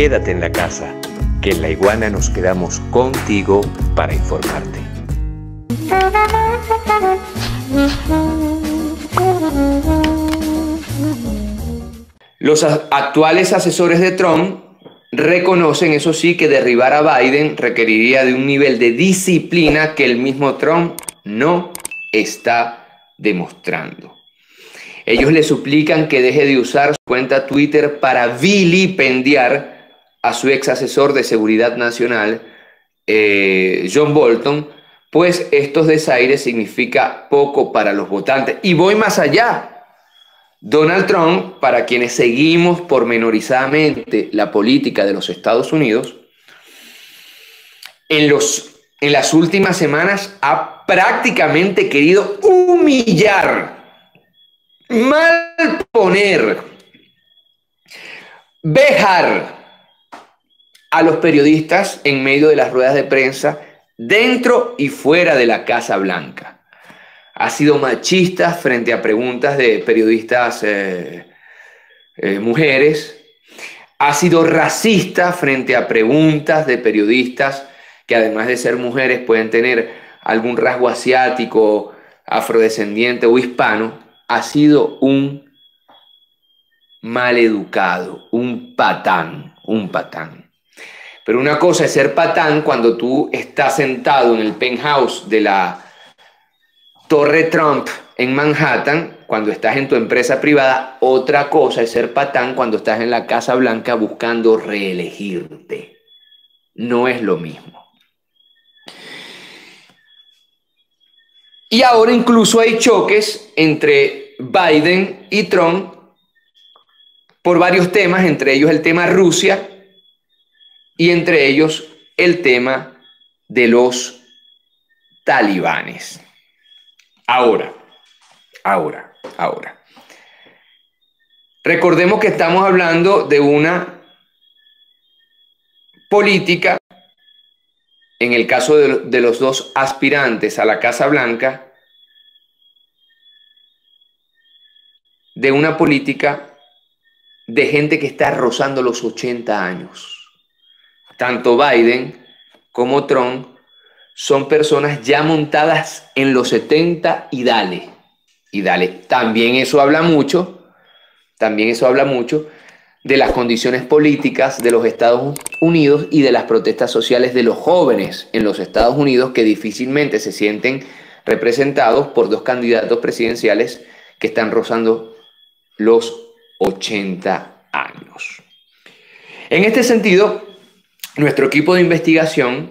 quédate en la casa, que en la iguana nos quedamos contigo para informarte. Los actuales asesores de Trump reconocen, eso sí, que derribar a Biden requeriría de un nivel de disciplina que el mismo Trump no está demostrando. Ellos le suplican que deje de usar su cuenta Twitter para vilipendiar a su ex asesor de seguridad nacional, eh, John Bolton, pues estos desaires significa poco para los votantes. Y voy más allá. Donald Trump, para quienes seguimos pormenorizadamente la política de los Estados Unidos, en, los, en las últimas semanas ha prácticamente querido humillar, malponer, vejar a los periodistas en medio de las ruedas de prensa dentro y fuera de la Casa Blanca. Ha sido machista frente a preguntas de periodistas eh, eh, mujeres, ha sido racista frente a preguntas de periodistas que además de ser mujeres pueden tener algún rasgo asiático, afrodescendiente o hispano, ha sido un maleducado, un patán, un patán. Pero una cosa es ser patán cuando tú estás sentado en el penthouse de la Torre Trump en Manhattan cuando estás en tu empresa privada, otra cosa es ser patán cuando estás en la Casa Blanca buscando reelegirte. No es lo mismo. Y ahora incluso hay choques entre Biden y Trump por varios temas, entre ellos el tema Rusia y entre ellos el tema de los talibanes. Ahora, ahora, ahora. Recordemos que estamos hablando de una política, en el caso de, los dos aspirantes a la Casa Blanca, de una política de gente que está rozando los 80 años. Tanto Biden como Trump son personas ya montadas en los 70 y dale. Y dale. También eso habla mucho, también eso habla mucho de las condiciones políticas de los Estados Unidos y de las protestas sociales de los jóvenes en los Estados Unidos que difícilmente se sienten representados por dos candidatos presidenciales que están rozando los 80 años. En este sentido, nuestro equipo de investigación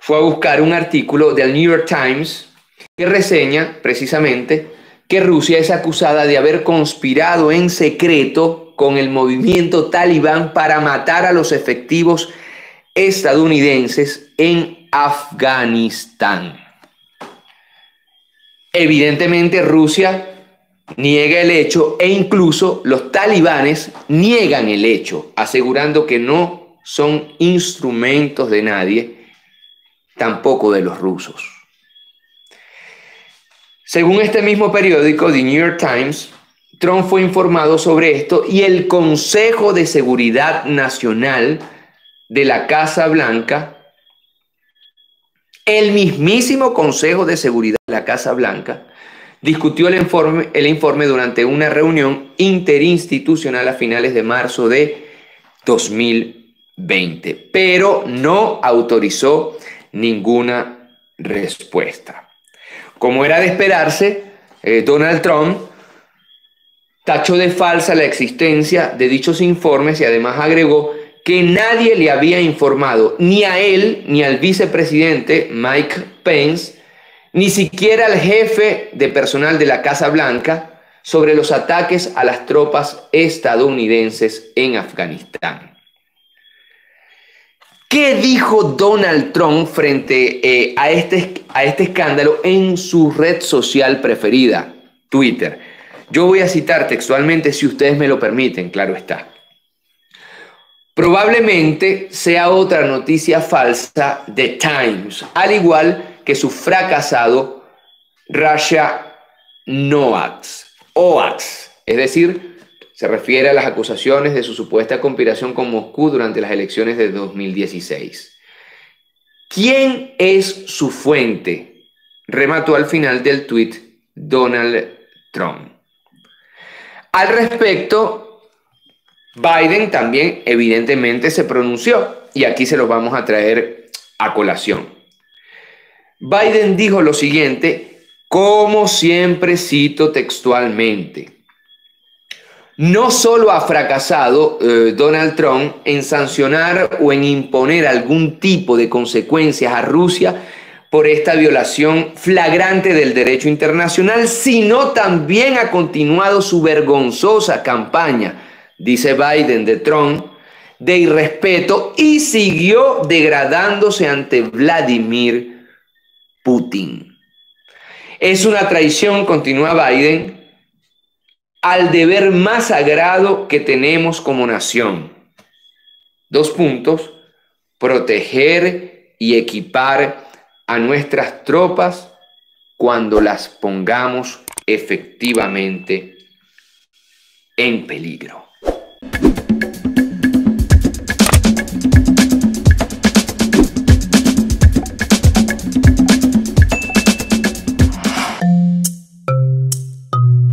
fue a buscar un artículo del New York Times que reseña precisamente que Rusia es acusada de haber conspirado en secreto con el movimiento talibán para matar a los efectivos estadounidenses en Afganistán. Evidentemente Rusia niega el hecho e incluso los talibanes niegan el hecho, asegurando que no son instrumentos de nadie tampoco de los rusos. Según este mismo periódico, The New York Times, Trump fue informado sobre esto y el Consejo de Seguridad Nacional de la Casa Blanca, el mismísimo Consejo de Seguridad de la Casa Blanca, discutió el informe, el informe durante una reunión interinstitucional a finales de marzo de 2020, pero no autorizó ninguna respuesta. Como era de esperarse, eh, Donald Trump tachó de falsa la existencia de dichos informes y además agregó que nadie le había informado, ni a él, ni al vicepresidente Mike Pence, ni siquiera al jefe de personal de la Casa Blanca sobre los ataques a las tropas estadounidenses en Afganistán. ¿Qué dijo Donald Trump frente eh, a, este, a este escándalo en su red social preferida, Twitter? Yo voy a citar textualmente, si ustedes me lo permiten, claro está. Probablemente sea otra noticia falsa de Times, al igual que su fracasado Russia Noax, OAX, es decir, Se refiere a las acusaciones de su supuesta conspiración con Moscú durante las elecciones de 2016. ¿Quién es su fuente? Remató al final del tuit Donald Trump. Al respecto, Biden también evidentemente se pronunció y aquí se los vamos a traer a colación. Biden dijo lo siguiente, como siempre cito textualmente, no solo ha fracasado eh, Donald Trump en sancionar o en imponer algún tipo de consecuencias a Rusia por esta violación flagrante del derecho internacional, sino también ha continuado su vergonzosa campaña, dice Biden de Trump, de irrespeto y siguió degradándose ante Vladimir Putin. Es una traición, continúa Biden, al deber más sagrado que tenemos como nación. Dos puntos, proteger y equipar a nuestras tropas cuando las pongamos efectivamente en peligro.